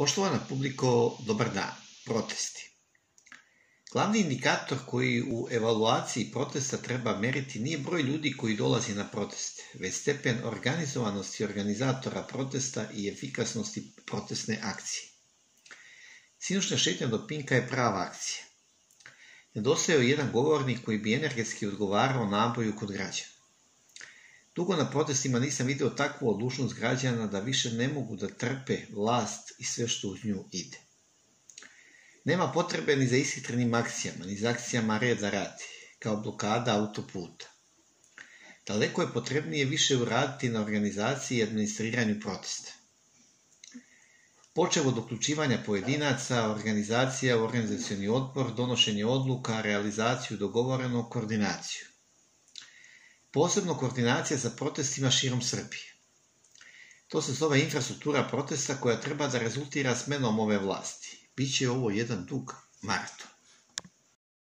Poštovana publiko, dobar dan. Protesti. Glavni indikator koji u evaluaciji protesta treba meriti nije broj ljudi koji dolazi na proteste, već stepen organizovanosti organizatora protesta i efikasnosti protestne akcije. Sinošnja šetnja do Pinka je prava akcija. Nedostajao jedan govornik koji bi energetski odgovarao naboju kod građana. Dugo na protestima nisam video takvu odlučnost građana da više ne mogu da trpe vlast i sve što uz nju ide. Nema potrebe ni za ishitrenim akcijama, ni za akcijama red za rad, kao blokada autoputa. Daleko je potrebnije više uraditi na organizaciji i administriranju protesta. Počev od uključivanja pojedinaca, organizacija, organizacioni odbor, donošenje odluka, realizaciju dogovorenog, koordinaciju. Posebno koordinacija sa protestima širom Srbije. To se zove infrastruktura protesta koja treba da rezultira smenom ove vlasti. Biće ovo jedan dug maraton.